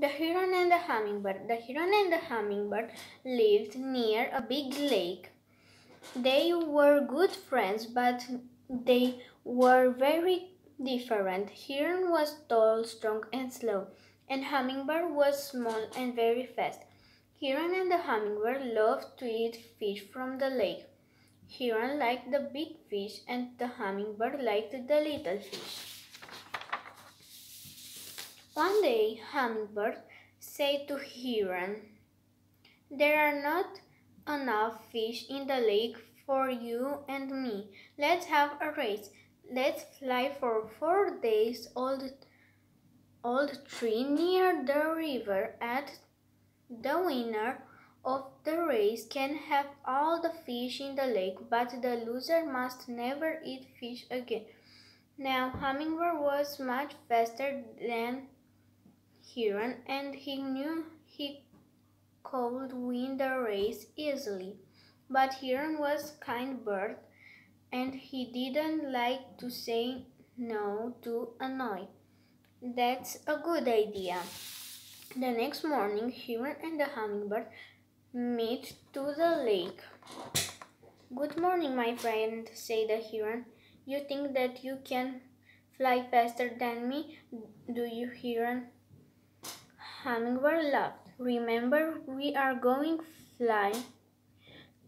The Heron and the Hummingbird. The Heron and the Hummingbird lived near a big lake. They were good friends, but they were very different. Heron was tall, strong, and slow, and Hummingbird was small and very fast. Heron and the Hummingbird loved to eat fish from the lake. Heron liked the big fish, and the Hummingbird liked the little fish. One day, Hummingbird said to Heron, There are not enough fish in the lake for you and me. Let's have a race. Let's fly for four days old the tree near the river. At the winner of the race can have all the fish in the lake, but the loser must never eat fish again. Now, Hummingbird was much faster than Heron, and he knew he could win the race easily. But Heron was kind bird, and he didn't like to say no to annoy. That's a good idea. The next morning, Heron and the hummingbird meet to the lake. Good morning, my friend, said the heron. You think that you can fly faster than me, do you, heron? Hummingbird laughed. Remember, we are going fly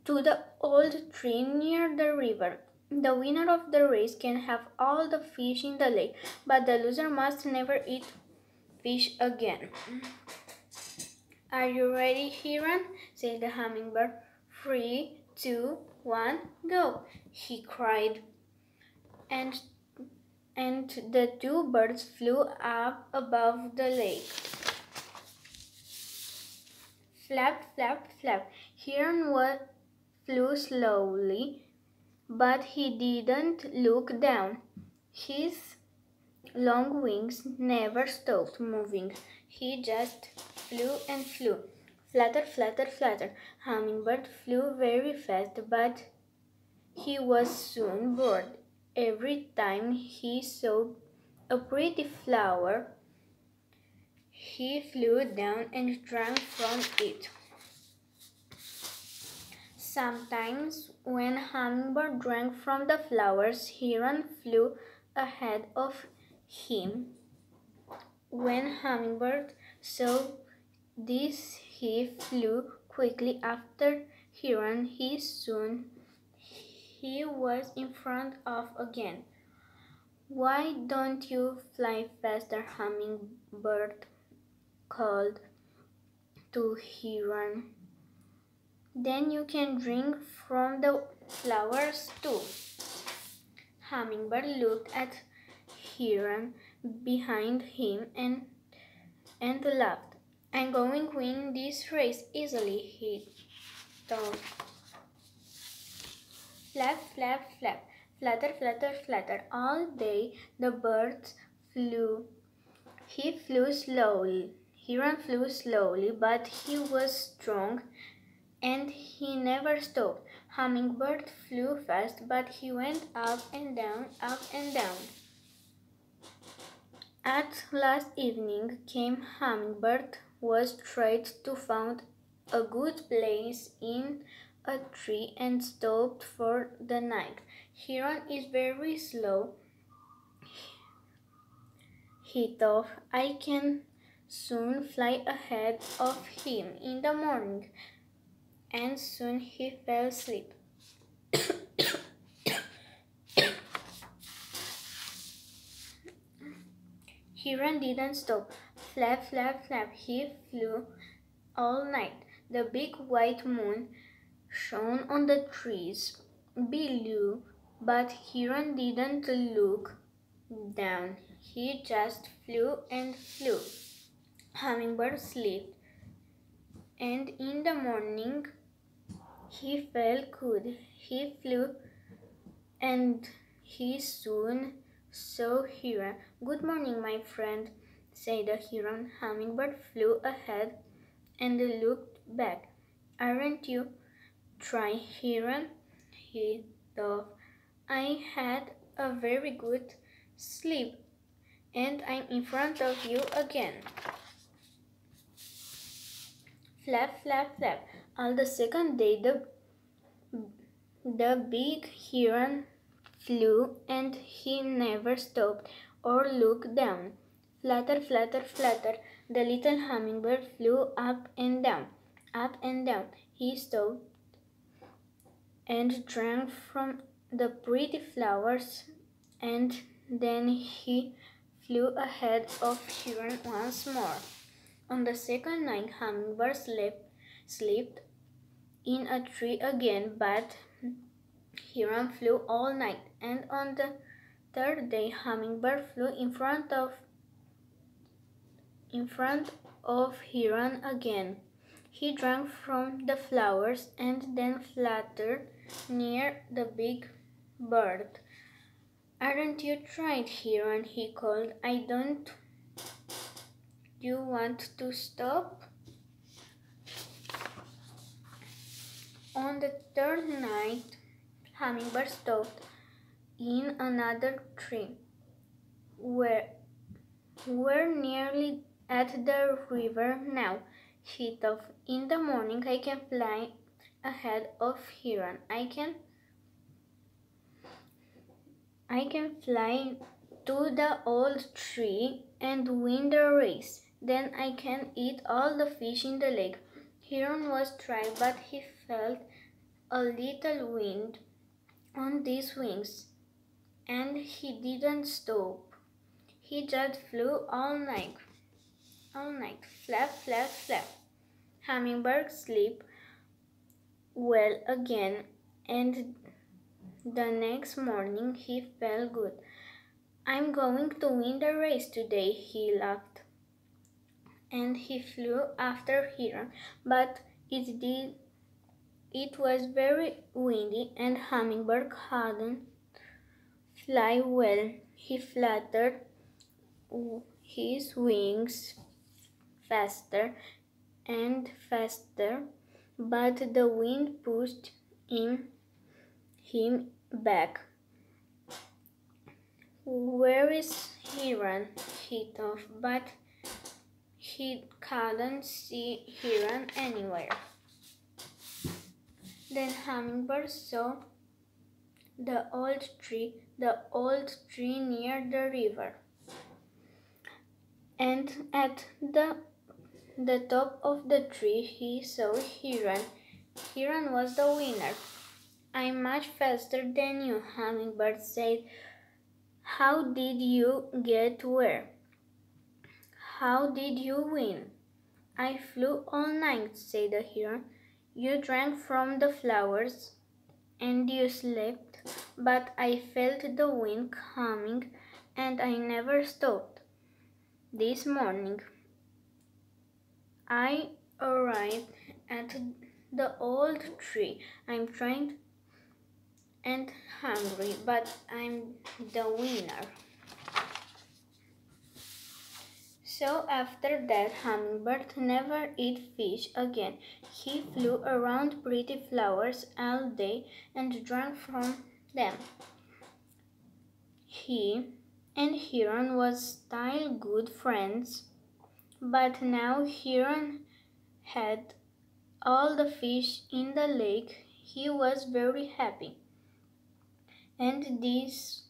to the old tree near the river. The winner of the race can have all the fish in the lake, but the loser must never eat fish again. Are you ready, Heron? said the hummingbird. Three, two, one, go! he cried. And and the two birds flew up above the lake. Flap, flap, flap. Heron flew slowly, but he didn't look down. His long wings never stopped moving. He just flew and flew. Flutter, flutter, flutter. Hummingbird flew very fast, but he was soon bored. Every time he saw a pretty flower, he flew down and drank from it. Sometimes, when Hummingbird drank from the flowers, Heron flew ahead of him. When Hummingbird saw this, he flew quickly after Heron. He soon he was in front of again. Why don't you fly faster, Hummingbird? Called to Heron. Then you can drink from the flowers too. Hummingbird looked at Heron behind him and, and laughed. I'm going to win this race easily, he thought. Flap, flap, flap, flutter, flutter, flutter. All day the birds flew. He flew slowly. Heron flew slowly, but he was strong and he never stopped. Hummingbird flew fast, but he went up and down, up and down. At last evening came Hummingbird was tried to find a good place in a tree and stopped for the night. Heron is very slow. He thought, I can soon fly ahead of him in the morning, and soon he fell asleep. Heron didn't stop. Flap, flap, flap, he flew all night. The big white moon shone on the trees below, but Heron didn't look down. He just flew and flew. Hummingbird slept, and in the morning he felt good. He flew, and he soon saw Heron. Good morning, my friend, said the Heron. Hummingbird flew ahead and looked back. Aren't you try, Heron? He thought. I had a very good sleep, and I'm in front of you again. Flap, flap, flap. On the second day, the, the big heron flew and he never stopped or looked down. Flutter, flutter, flutter. The little hummingbird flew up and down, up and down. He stopped and drank from the pretty flowers and then he flew ahead of Heron once more. On the second night, Hummingbird slept, slept in a tree again, but Heron flew all night, and on the third day, Hummingbird flew in front of in front of Heron again. He drank from the flowers and then fluttered near the big bird. Aren't you tried, Heron? he called. I don't. You want to stop? On the third night, Hummingbird stopped in another tree. We're, we're nearly at the river now, he thought. In the morning I can fly ahead of Heron. I can I can fly to the old tree and win the race. Then I can eat all the fish in the lake. Heron was tried, but he felt a little wind on these wings, and he didn't stop. He just flew all night, all night, flap, flap, flap. Hummingbird sleep well again, and the next morning he felt good. I'm going to win the race today, he laughed. And he flew after Heron, but it did it was very windy and Hummingbird couldn't fly well. He fluttered his wings faster and faster, but the wind pushed him him back. Where is Heron? he thought, but he couldn't see Heron anywhere. Then Hummingbird saw the old tree, the old tree near the river. And at the the top of the tree he saw Heron. Heron was the winner. I'm much faster than you, Hummingbird said. How did you get where? How did you win? I flew all night, said the heron. You drank from the flowers and you slept, but I felt the wind coming and I never stopped. This morning, I arrived at the old tree. I'm trying and hungry, but I'm the winner. So after that, Hummingbird never ate fish again. He flew around pretty flowers all day and drank from them. He and Heron was still good friends, but now Heron had all the fish in the lake. He was very happy. And this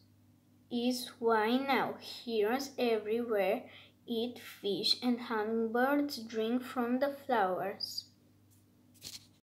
is why now herons everywhere eat fish and hummingbirds drink from the flowers.